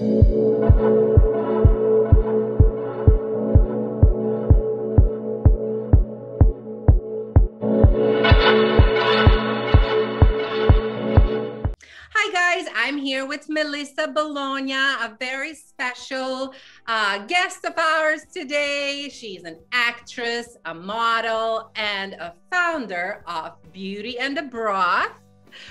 I'm here with Melissa Boloña, a very special uh, guest of ours today. She's an actress, a model, and a founder of Beauty and the Broth.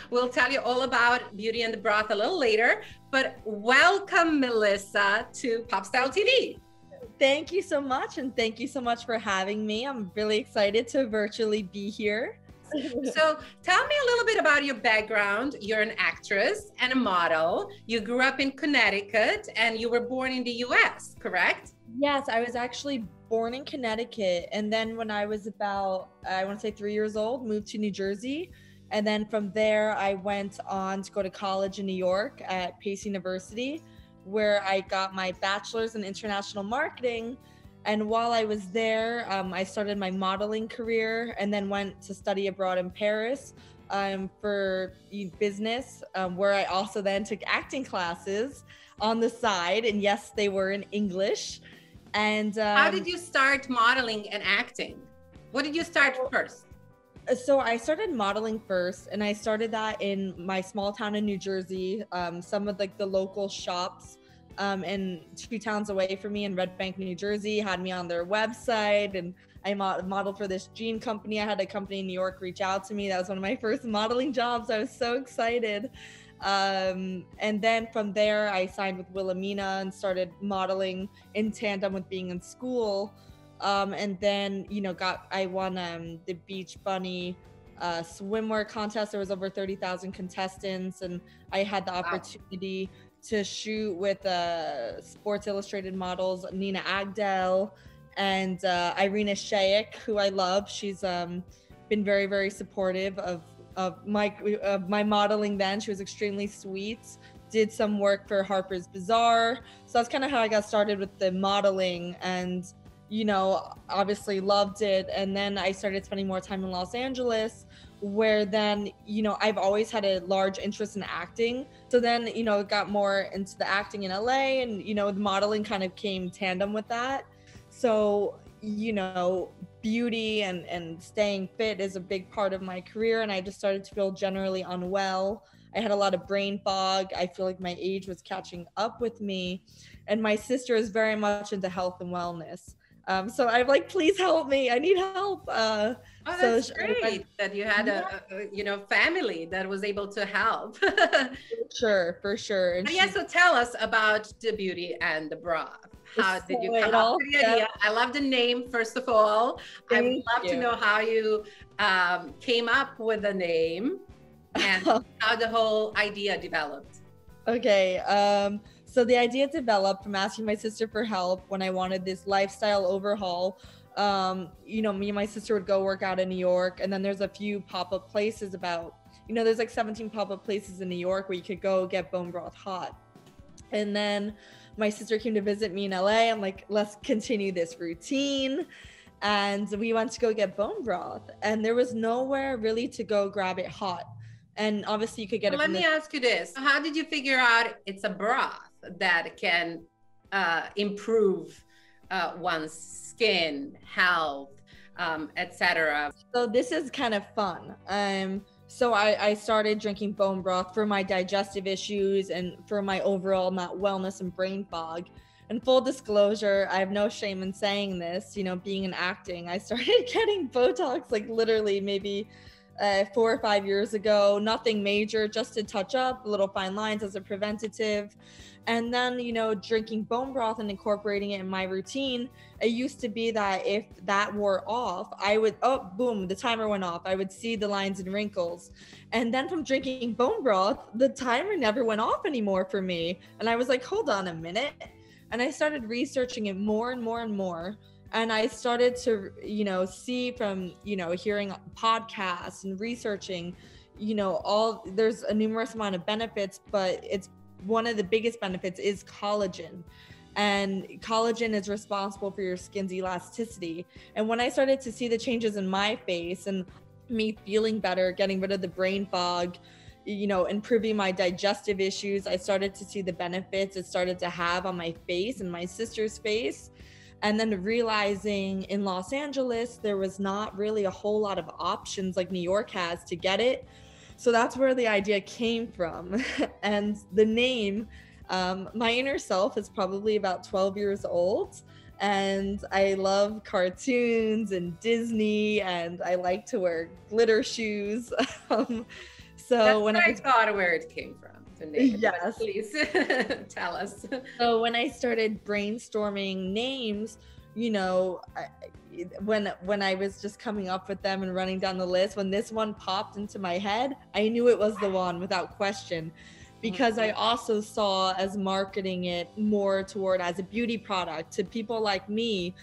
We'll tell you all about Beauty and the Broth a little later, but welcome, Melissa, to Pop Style TV. Thank you so much, and thank you so much for having me. I'm really excited to virtually be here so tell me a little bit about your background. You're an actress and a model. You grew up in Connecticut and you were born in the US, correct? Yes, I was actually born in Connecticut. And then when I was about, I want to say three years old, moved to New Jersey. And then from there, I went on to go to college in New York at Pace University, where I got my bachelor's in international marketing and while I was there, um, I started my modeling career and then went to study abroad in Paris um, for business, um, where I also then took acting classes on the side. And yes, they were in English. And how did um, you start modeling and acting? What did you start first? So I started modeling first, and I started that in my small town in New Jersey. Um, some of like the local shops um, and two towns away from me in Red Bank, New Jersey, had me on their website. And I modeled for this jean company. I had a company in New York reach out to me. That was one of my first modeling jobs. I was so excited. Um, and then from there, I signed with Wilhelmina and started modeling in tandem with being in school. Um, and then, you know, got I won um, the Beach Bunny uh, swimwear contest. There was over 30,000 contestants, and I had the opportunity wow to shoot with uh, Sports Illustrated models Nina Agdal and uh, Irina Shayk, who I love. She's um, been very, very supportive of of my of my modeling. Then she was extremely sweet. Did some work for Harper's Bazaar, so that's kind of how I got started with the modeling, and you know, obviously loved it. And then I started spending more time in Los Angeles where then you know i've always had a large interest in acting. So then you know got more into the acting in la and you know the modeling kind of came tandem with that. So you know beauty and and staying fit is a big part of my career and i just started to feel generally unwell. I had a lot of brain fog. I feel like my age was catching up with me. And my sister is very much into health and wellness um, so I'm like, please help me. I need help. Uh, oh, that's so great that you had yeah. a, a, you know family that was able to help. for sure, for sure. And yeah, so tell us about the Beauty and the Broth. How did you come up with the idea? I love the name first of all. Thank I would love you. to know how you um, came up with the name and how the whole idea developed. Okay. Um, so the idea developed from asking my sister for help when I wanted this lifestyle overhaul. Um, you know, me and my sister would go work out in New York, and then there's a few pop up places about, you know, there's like 17 pop up places in New York where you could go get bone broth hot. And then my sister came to visit me in LA. I'm like, let's continue this routine. And we went to go get bone broth, and there was nowhere really to go grab it hot. And obviously, you could get well, it. Let me the- ask you this: How did you figure out it's a broth? that can uh, improve uh, one's skin health um, etc so this is kind of fun um, so I, I started drinking bone broth for my digestive issues and for my overall not wellness and brain fog and full disclosure i have no shame in saying this you know being in acting i started getting botox like literally maybe uh, four or five years ago nothing major just to touch up little fine lines as a preventative. And then you know drinking bone broth and incorporating it in my routine it used to be that if that wore off i would oh boom the timer went off. I would see the lines and wrinkles. And then from drinking bone broth the timer never went off anymore for me. And i was like hold on a minute. And i started researching it more and more and more and i started to you know see from you know hearing podcasts and researching you know all there's a numerous amount of benefits but it's one of the biggest benefits is collagen and collagen is responsible for your skin's elasticity. And when I started to see the changes in my face and me feeling better, getting rid of the brain fog, you know, improving my digestive issues. I started to see the benefits it started to have on my face and my sister's face. And then realizing in Los Angeles, there was not really a whole lot of options like New York has to get it. So that's where the idea came from. and the name, um, my inner self is probably about 12 years old and I love cartoons and Disney, and I like to wear glitter shoes. um, so That's when I, I thought of where it came from. Name, Yes. please tell us. so when I started brainstorming names, you know, I, when when I was just coming up with them and running down the list, when this one popped into my head, I knew it was the one without question. Because I mm-hmm. also saw as marketing it more toward as a beauty product to people like me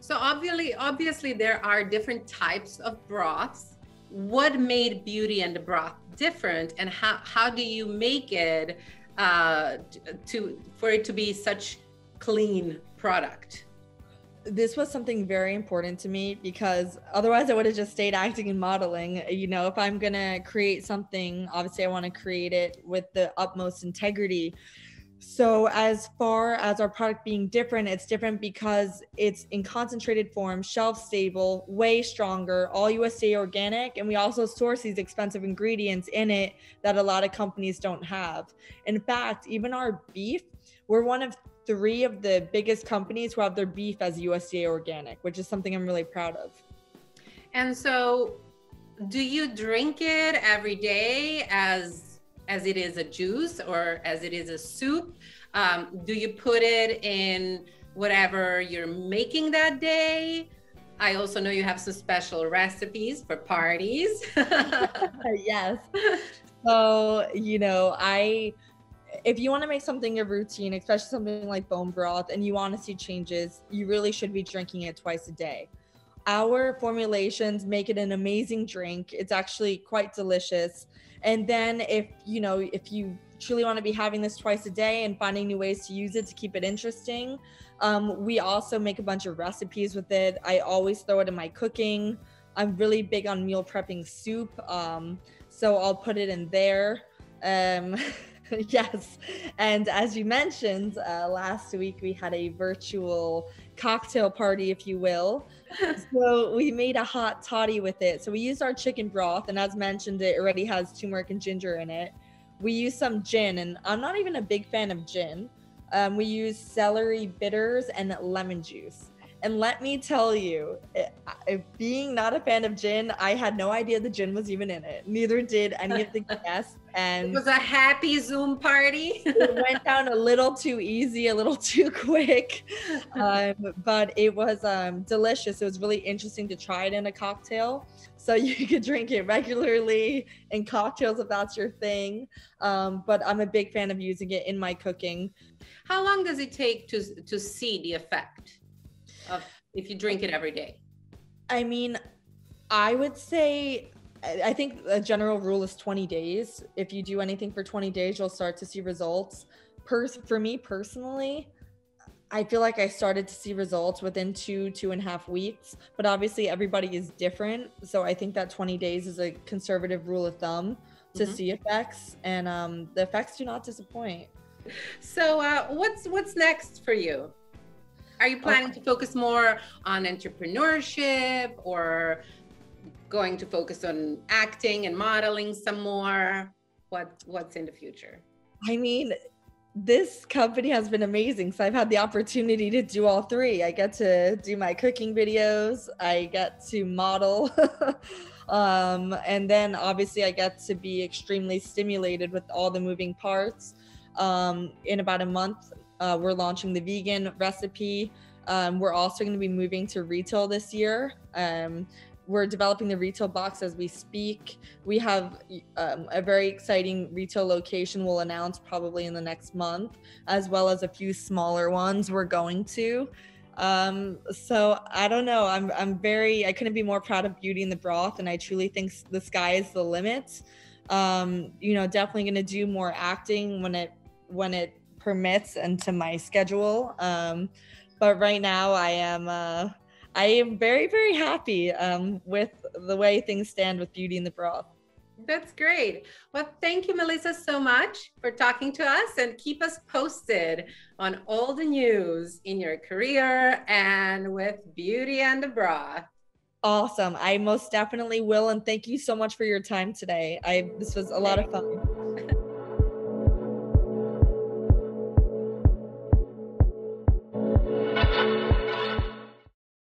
So obviously, obviously, there are different types of broths. What made Beauty and the Broth different, and how how do you make it uh, to for it to be such clean product? this was something very important to me because otherwise I would have just stayed acting and modeling. You know, if I'm gonna create something, obviously I want to create it with the utmost integrity. So, as far as our product being different, it's different because it's in concentrated form, shelf stable, way stronger, all USDA organic, and we also source these expensive ingredients in it that a lot of companies don't have. In fact, even our beef, we're one of three of the biggest companies who have their beef as USDA organic, which is something I'm really proud of. And so, do you drink it every day as as it is a juice or as it is a soup? Um, do you put it in whatever you're making that day? I also know you have some special recipes for parties. yes. So, you know, I if you want to make something a routine, especially something like bone broth, and you want to see changes, you really should be drinking it twice a day. Our formulations make it an amazing drink. It's actually quite delicious. And then if you know, if you truly want to be having this twice a day and finding new ways to use it to keep it interesting, um, we also make a bunch of recipes with it. I always throw it in my cooking. I'm really big on meal prepping soup, um, so I'll put it in there. Um, yes. And as you mentioned, uh, last week we had a virtual cocktail party, if you will. So we made a hot toddy with it. So we used our chicken broth, and as mentioned, it already has turmeric and ginger in it. We used some gin, and I'm not even a big fan of gin. Um, we used celery bitters and lemon juice. And let me tell you, being not a fan of gin, I had no idea the gin was even in it. Neither did any of the guests. And it was a happy Zoom party. it went down a little too easy, a little too quick, um, but it was um, delicious. It was really interesting to try it in a cocktail. So you could drink it regularly in cocktails if that's your thing. Um, but I'm a big fan of using it in my cooking. How long does it take to to see the effect? Of if you drink it every day? I mean, I would say I think a general rule is 20 days. If you do anything for 20 days, you'll start to see results. Per- for me personally, I feel like I started to see results within two, two and a half weeks, but obviously everybody is different. So I think that 20 days is a conservative rule of thumb to mm-hmm. see effects, and um, the effects do not disappoint. So, uh, what's what's next for you? Are you planning to focus more on entrepreneurship or going to focus on acting and modeling some more? What what's in the future? I mean, this company has been amazing. So I've had the opportunity to do all three. I get to do my cooking videos, I get to model. um, and then obviously I get to be extremely stimulated with all the moving parts. Um, in about a month, uh, we're launching the vegan recipe. Um, we're also going to be moving to retail this year. Um, we're developing the retail box as we speak. We have um, a very exciting retail location we'll announce probably in the next month, as well as a few smaller ones we're going to. Um, so I don't know. I'm I'm very I couldn't be more proud of Beauty in the Broth, and I truly think the sky is the limit. Um, you know, definitely going to do more acting when it when it permits into my schedule. Um, but right now, I am uh, I am very very happy um, with the way things stand with Beauty in the Broth. That's great. Well, thank you, Melissa, so much for talking to us and keep us posted on all the news in your career and with Beauty and the Broth. Awesome. I most definitely will. And thank you so much for your time today. I this was a lot of fun.